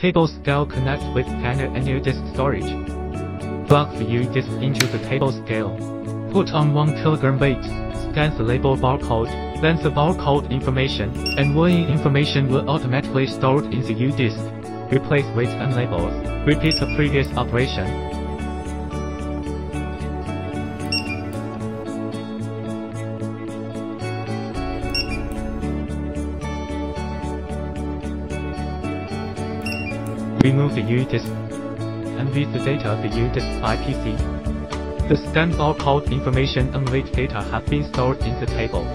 Table scale connects with scanner and disk storage. Plug the U disk into the table scale. Put on 1 kg weight. Scan the label barcode, then the barcode information, and weighing information will automatically stored in the U disk. Replace weights and labels. Repeat the previous operation. Remove the UDisk and read the data the UDisk IPC. The scan barcode information and weight data have been stored in the table.